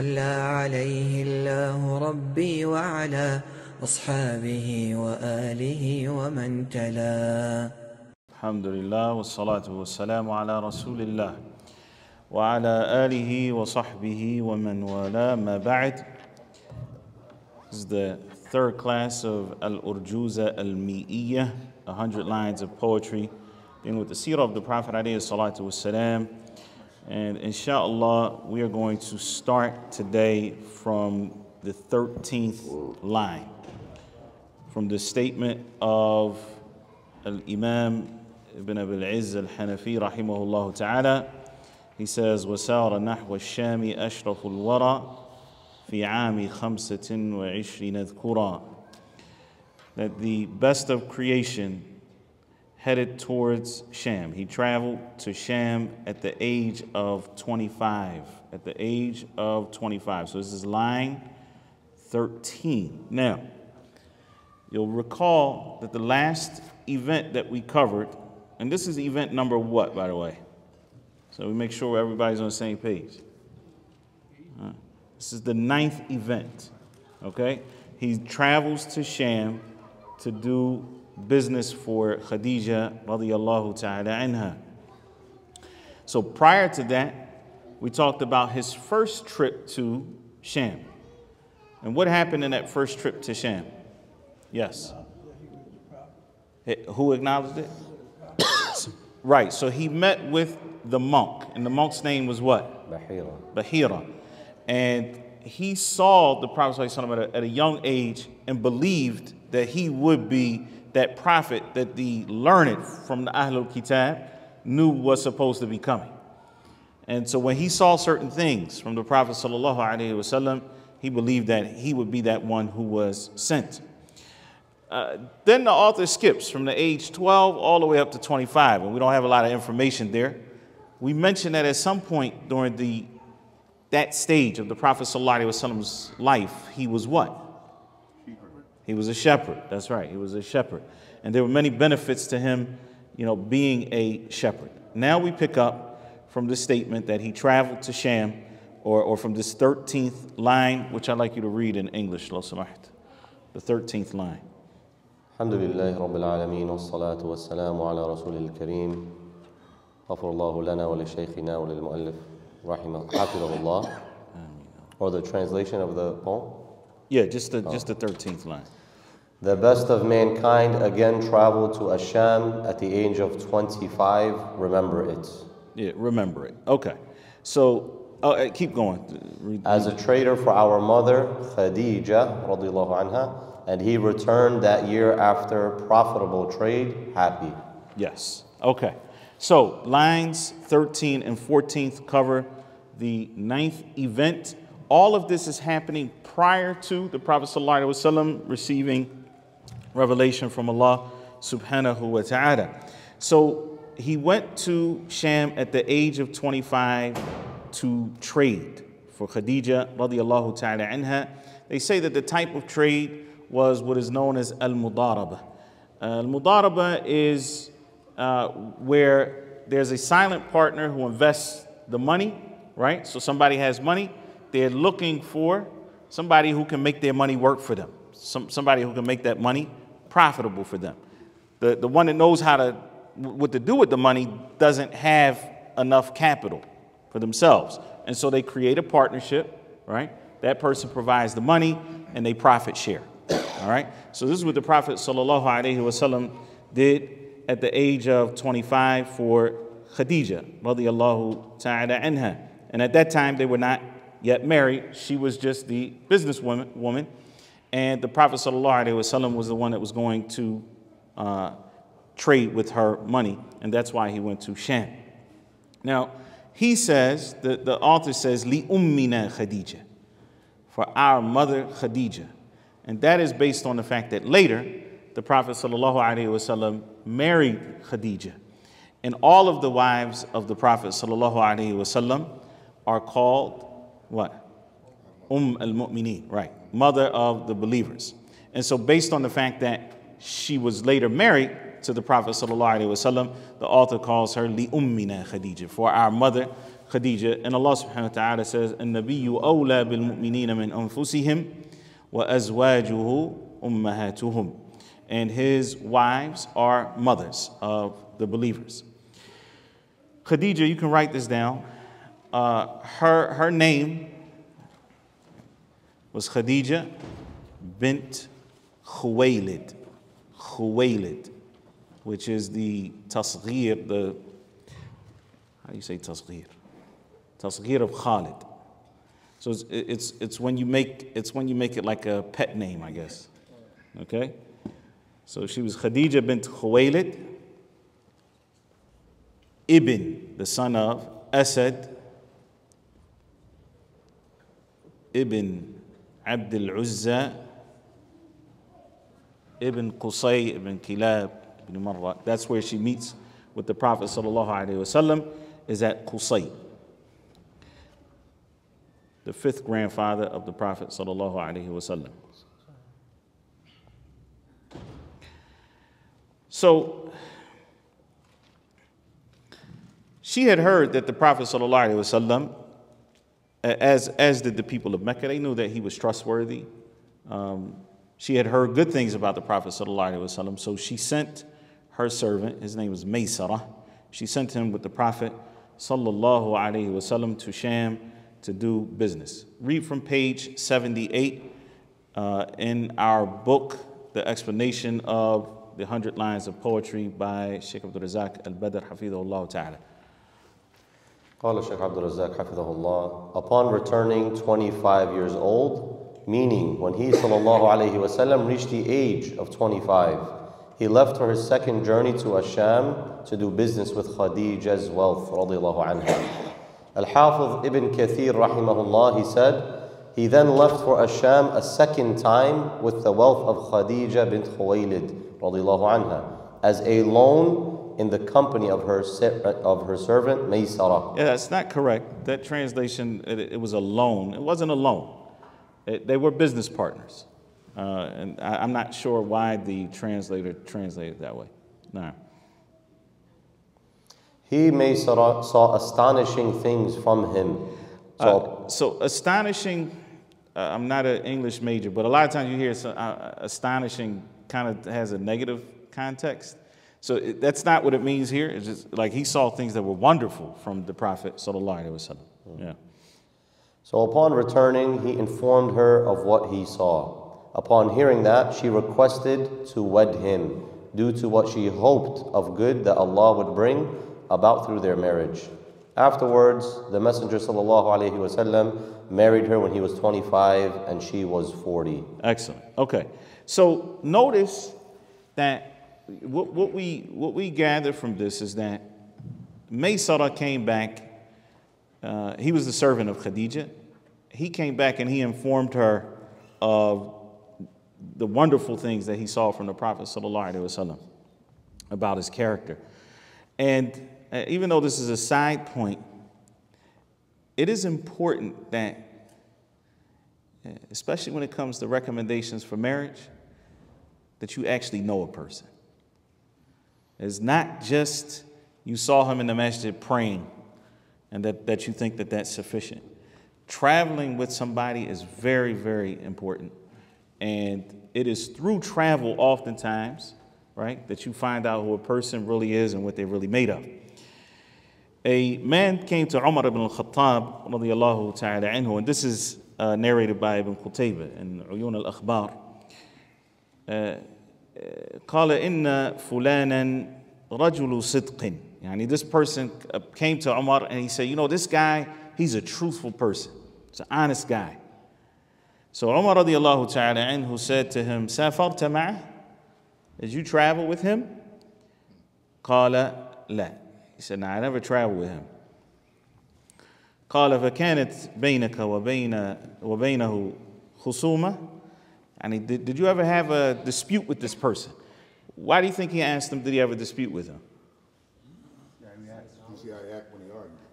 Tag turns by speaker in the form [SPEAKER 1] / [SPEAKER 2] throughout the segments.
[SPEAKER 1] صلى عليه الله ربي وعلى أصحابه وآله ومن تلا
[SPEAKER 2] الحمد لله والصلاة والسلام على رسول الله وعلى آله وصحبه ومن والاه ما بعد This is the third class of Al-Urjuza Al-Mi'iyah 100 lines of poetry dealing with the seerah of the Prophet alayhi salatu wasalam and inshallah we are going to start today from the 13th line from the statement of Al-Imam Ibn Abil Izz Al-Hanafi rahimahullah ta'ala he says وسار نحو الشام أشرف الورى في عام خمسة وعشرين ذكرا that the best of creation headed towards Sham. He traveled to Sham at the age of 25. At the age of 25. So this is line 13. Now, you'll recall that the last event that we covered, and this is event number what, by the way? So we make sure everybody's on the same page. This is the ninth event. Okay? He travels to Sham to do business for Khadija radiallahu ta'ala anha. So prior to that, we talked about his first trip to Sham. And what happened in that first trip to Sham? Yes. Who acknowledged it? right. So he met with the monk, and the monk's name was what?
[SPEAKER 3] Bahira.
[SPEAKER 2] Bahira. And he saw the Prophet ﷺ at a, at a young age and believed that he would be that prophet that the learned from the Ahlul Kitab knew was supposed to be coming. And so when he saw certain things from the Prophet ﷺ, he believed that he would be that one who was sent. Uh, then the author skips from the age 12 all the way up to 25, and we don't have a lot of information there. We mentioned that at some point during the that stage of the Prophet Prophet's life, he was what? He was a shepherd. That's right. He was a shepherd. And there were many benefits to him, you know, being a shepherd. Now we pick up from the statement that he traveled to Sham, or, or from this 13th line, which I'd like you to read in English, lo samaht. The 13th line.
[SPEAKER 3] الحمد لله رب العالمين والصلاة والسلام على رسول الكريم غفر الله لنا ولشيخنا وللمؤلف رحمه حفظه الله or the translation of the poem
[SPEAKER 2] yeah, just the, just the 13th line.
[SPEAKER 3] The best of mankind again traveled to Asham at the age of 25 remember it
[SPEAKER 2] Yeah, remember it. Okay. So, oh, uh, keep going.
[SPEAKER 3] As a trader for our mother Khadija radiallahu anha and he returned that year after profitable trade happy
[SPEAKER 2] Yes. Okay. So lines 13 and 14th cover the ninth event. All of this is happening prior to the Prophet ﷺ receiving revelation from Allah subhanahu wa ta'ala. So he went to Sham at the age of 25 to trade for Khadija radiallahu ta'ala anha. They say that the type of trade was what is known as al-mudaraba. Al-mudaraba is uh, where there's a silent partner who invests the money, right? So somebody has money, they're looking for somebody who can make their money work for them, some, somebody who can make that money profitable for them. The, the one that knows how to, what to do with the money doesn't have enough capital for themselves. And so they create a partnership, right? That person provides the money and they profit share. All right? So this is what the Prophet ﷺ did at the age of 25 for Khadija, radiallahu ta'ala anha. And at that time, they were not yet married. She was just the businesswoman, woman. And the Prophet ﷺ was the one that was going to uh, trade with her money. And that's why he went to Sham. Now, he says, the, the author says, Li ummina Khadija, for our mother Khadija. And that is based on the fact that later, the Prophet ﷺ married Khadija. And all of the wives of the Prophet ﷺ are called what? Umm al Mu'mineen, right? Mother of the believers. And so, based on the fact that she was later married to the Prophet ﷺ, the author calls her Li Ummina Khadija, for our mother Khadija. And Allah subhanahu wa ta'ala says, النبي أولى بالمؤمنين من أنفسهم وأزواجه أمهاتهم. And his wives are mothers of the believers. Khadija, you can write this down. Uh, her, her name was Khadija bint Khuwaylid. Khuwaylid, which is the tasghir, the, how do you say tasghir? Tasghir of Khalid. So it's, it's, it's, when you make, it's when you make it like a pet name, I guess. Okay? So she was Khadija bint Khuwaylid, Ibn, the son of Asad, Ibn Abd al-Uzza, Ibn Qusay, Ibn Kilab, Ibn Marra. That's where she meets with the Prophet sallallahu alaihi wasallam is at Qusay, the fifth grandfather of the Prophet sallallahu alaihi wasallam. So she had heard that the Prophet ﷺ, as, as did the people of Mecca, they knew that he was trustworthy. Um, she had heard good things about the Prophet ﷺ, so she sent her servant, his name was Maysara, she sent him with the Prophet ﷺ to Sham to do business. Read from page 78 uh, in our book, the explanation of the 100 lines of poetry by Sheikh Abdul Razak al-Badr, hafidhullah ta'ala.
[SPEAKER 3] قال الشيخ عبد الرزاق حفظه الله Upon returning 25 years old, meaning when he sallallahu alayhi wasallam reached the age of 25, he left for his second journey to Asham to do business with Khadija's wealth radiallahu anha. Al-Hafiz ibn Kathir rahimahullah, he said, he then left for Asham a second time with the wealth of Khadija bint Khuwaylid radiallahu anha as a loan in the company of her, of her servant Maysara.
[SPEAKER 2] Yeah, that's not correct. That translation, it, it was a loan. It wasn't a loan. It, they were business partners. Uh, and I, am not sure why the translator translated that way. No.
[SPEAKER 3] He, Maysara, saw astonishing things from him.
[SPEAKER 2] So, uh, so astonishing, uh, I'm not an English major, but a lot of times you hear so, uh, astonishing kind of has a negative context. So it, that's not what it means here. It's just like he saw things that were wonderful from the Prophet sallallahu alaihi wasallam. Yeah.
[SPEAKER 3] So upon returning, he informed her of what he saw. Upon hearing that, she requested to wed him due to what she hoped of good that Allah would bring about through their marriage. Afterwards, the Messenger وسلم, married her when he was 25 and she was 40.
[SPEAKER 2] Excellent. Okay. So notice that what, what, we, what we gather from this is that Maysara came back. Uh, he was the servant of Khadija. He came back and he informed her of the wonderful things that he saw from the Prophet wasallam about his character. And uh, even though this is a side point, it is important that, uh, especially when it comes to recommendations for marriage, that you actually know a person. It's not just you saw him in the masjid praying and that, that you think that that's sufficient. Traveling with somebody is very, very important. And it is through travel, oftentimes, right, that you find out who a person really is and what they're really made of. A man came to Umar ibn al-Khattab, radiallahu ta'ala anhu, and this is uh, narrated by Ibn Qutayba in Uyun al-Akhbar. Uh, قال إن فلانا رجل صدق يعني this person came to Umar and he said you know this guy he's a truthful person he's an honest guy so Umar رضي الله تعالى عنه said to him سافرت معه did you travel with him قال لا he said no I never traveled with him قال فكانت بينك وبين وبينه خصومه and did, did you ever have a dispute with this person? Why do you think he asked him, did he ever dispute with him?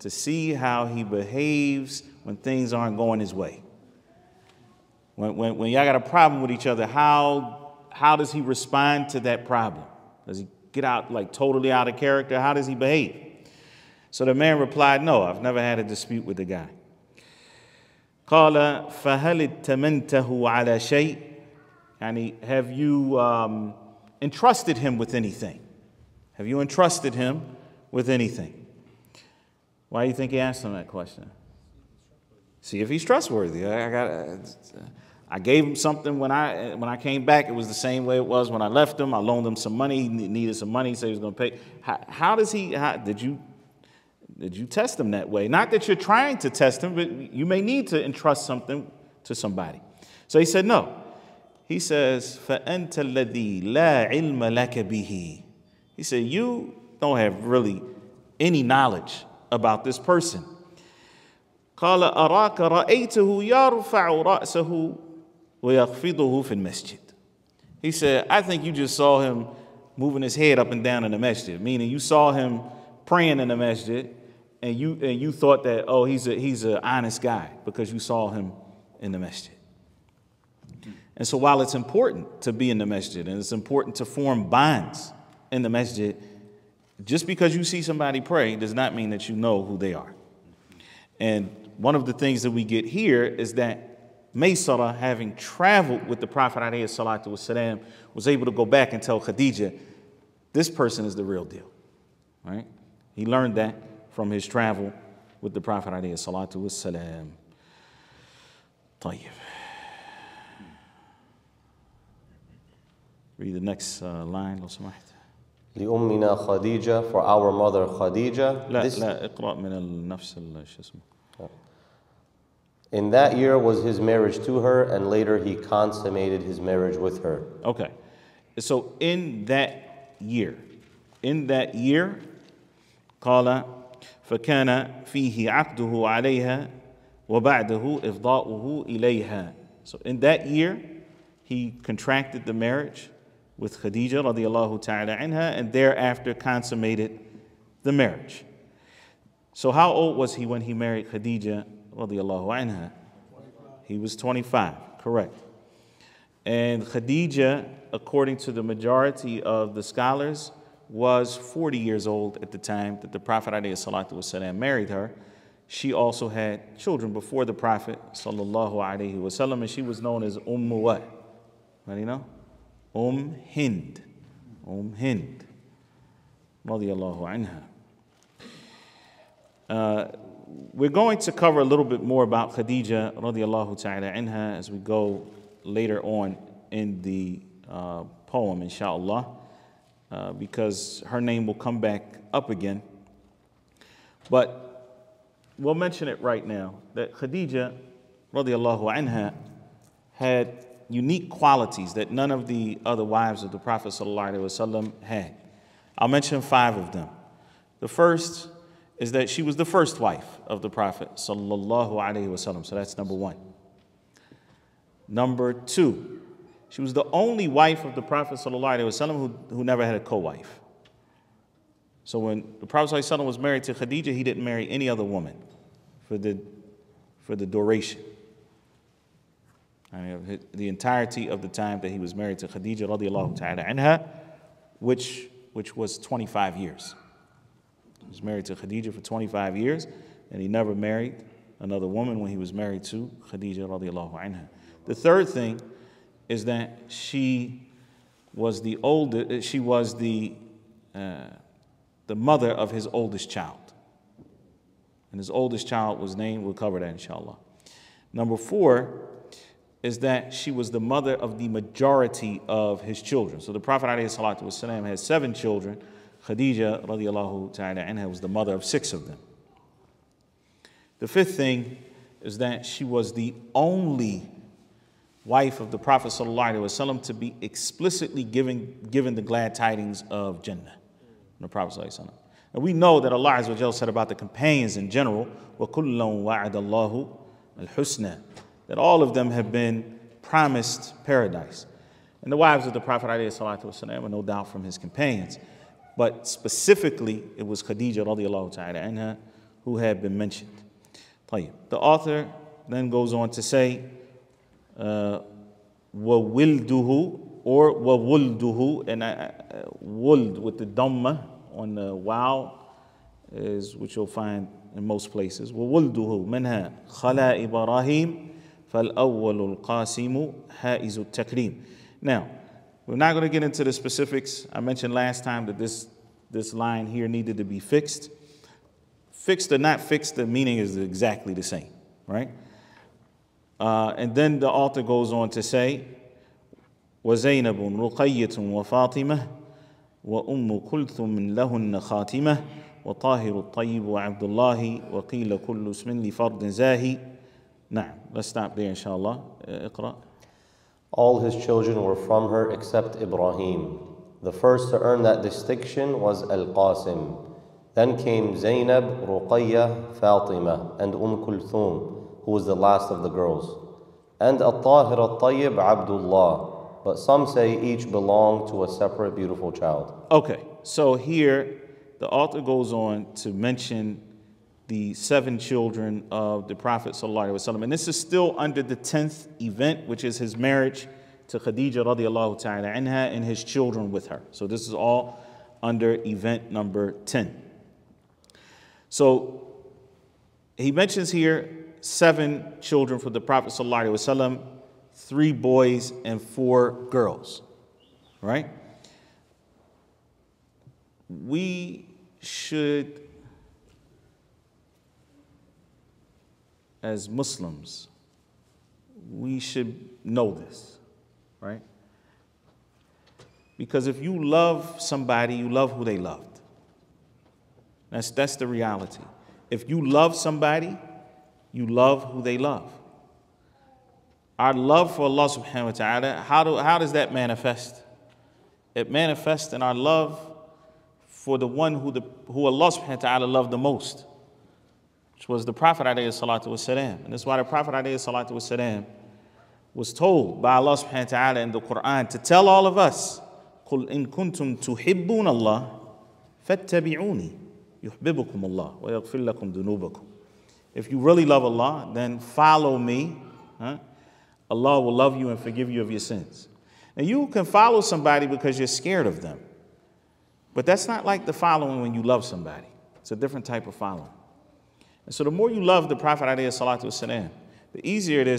[SPEAKER 2] To see how he behaves when things aren't going his way. When, when, when y'all got a problem with each other, how, how does he respond to that problem? Does he get out like totally out of character? How does he behave? So the man replied, No, I've never had a dispute with the guy. قال فهل اتمنته على شيء and have you um, entrusted him with anything? Have you entrusted him with anything? Why do you think he asked him that question? See if he's trustworthy. I, got. I gave him something when I when I came back. It was the same way it was when I left him. I loaned him some money. He needed some money, so he was going to pay. How, how does he? How, did you did you test him that way? Not that you're trying to test him, but you may need to entrust something to somebody. So he said no He says, فَأَنْتَ الَّذِي لَا عِلْمَ لَكَ بِهِ He said, You don't have really any knowledge about this person. قال أراك رأيته يرفع رأسه ويخفضه في المسجد. He said, I think you just saw him moving his head up and down in the masjid, meaning you saw him praying in the masjid and you and you thought that oh he's a he's an honest guy because you saw him in the masjid. And so while it's important to be in the masjid and it's important to form bonds in the masjid, just because you see somebody pray does not mean that you know who they are. And one of the things that we get here is that Maysara, having traveled with the Prophet والسلام, was able to go back and tell Khadija, this person is the real deal. Right? He learned that from his travel with the Prophet عليه الصلاة والسلام. طيب. Read the next uh, line لو سمحت.
[SPEAKER 3] لأمنا خديجة for our mother Khadija.
[SPEAKER 2] لا
[SPEAKER 3] This-
[SPEAKER 2] لا اقرأ من نفس شو اسمه.
[SPEAKER 3] In that year was his marriage to her, and later he consummated his marriage with her.
[SPEAKER 2] Okay. So in that year, in that year, قال فكان فيه عقده عليها وبعده إفضاؤه إليها. So in that year, he contracted the marriage with Khadija radiallahu ta'ala anha and thereafter consummated the marriage. So how old was he when he married Khadija radiallahu anha? He was 25, correct. And Khadija, according to the majority of the scholars, was 40 years old at the time that the Prophet ﷺ married her. She also had children before the Prophet ﷺ, and she was known as Umm what? Do know? Umm Hind. Umm Hind. Radiallahu anha. Uh, we're going to cover a little bit more about Khadija radiallahu ta'ala anha as we go later on in the uh, poem, inshallah, uh, because her name will come back up again. But we'll mention it right now that Khadija radiallahu anha had unique qualities that none of the other wives of the Prophet had. I'll mention five of them. The first is that she was the first wife of the Prophet. So that's number one. Number two, she was the only wife of the Prophet who, who never had a co-wife. So when the Prophet was married to Khadija, he didn't marry any other woman for the for the duration. The entirety of the time that he was married to Khadija radiallahu ta'ala anha, which, which was 25 years. He was married to Khadija for 25 years, and he never married another woman when he was married to Khadija radiallahu anha. The third thing is that she was the oldest, she was the, uh, the mother of his oldest child. And his oldest child was named, we'll cover that inshallah. Number four is that she was the mother of the majority of his children. So the Prophet ﷺ had seven children. Khadija radiallahu ta'ala anha was the mother of six of them. The fifth thing is that she was the only wife of the Prophet ﷺ to be explicitly given, given the glad tidings of Jannah. The Prophet ﷺ. And we know that Allah Azza wa said about the companions in general, وَكُلًّا وَعَدَ اللَّهُ الْحُسْنَى that all of them have been promised paradise. And the wives of the Prophet والسلام, were no doubt from his companions. But specifically, it was Khadija radiallahu ta'ala anha who had been mentioned. طيب. The author then goes on to say, uh, وَوِلْدُهُ or وَوُلْدُهُ and I, uh, wuld with the dhamma on the waw is which you'll find in most places. وَوُلْدُهُ مِنْهَا خَلَى إِبْرَاهِيمَ فالأول القاسم حائز التكريم. Now, we're not going to get into the specifics. I mentioned last time that this, this line here needed to be fixed. Fixed or not fixed, the meaning is exactly the same, right? Uh, and then the author goes on to say, وزينب رقية وفاطمة وأم كلثم لهن خاتمة وطاهر الطيب وعبد الله وقيل كل اسم لفرد زاهي نعم let's stop there inshallah اقرأ
[SPEAKER 3] All his children were from her except Ibrahim. The first to earn that distinction was Al Qasim. Then came Zainab, Ruqayya, Fatima, and Umm Kulthum, who was the last of the girls. And Al Tahir Al Tayyib, Abdullah. But some say each belonged to a separate beautiful child.
[SPEAKER 2] Okay, so here the author goes on to mention the seven children of the Prophet ﷺ. And this is still under the 10th event, which is his marriage to Khadija radiallahu ta'ala anha and his children with her. So this is all under event number 10. So he mentions here seven children for the Prophet ﷺ, three boys and four girls, right? We should as Muslims, we should know this, right? Because if you love somebody, you love who they loved. That's, that's the reality. If you love somebody, you love who they love. Our love for Allah subhanahu wa ta'ala, how, do, how does that manifest? It manifests in our love for the one who, the, who Allah subhanahu wa ta'ala loved the most which was the Prophet والسلام. And that's why the Prophet والسلام, was told by Allah subhanahu wa ta'ala in the Quran to tell all of us, قُلْ إِن كُنْتُمْ تُحِبُّونَ اللَّهِ فَاتَّبِعُونِي يُحْبِبُكُمُ اللَّهُ وَيَغْفِرْ لَكُمْ ذُنُوبَكُمْ If you really love Allah, then follow me. Huh? Allah will love you and forgive you of your sins. Now you can follow somebody because you're scared of them. But that's not like the following when you love somebody. It's a different type of following. And so the more you love the Prophet, والسلام, the easier it is